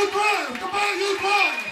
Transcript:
you a son like me.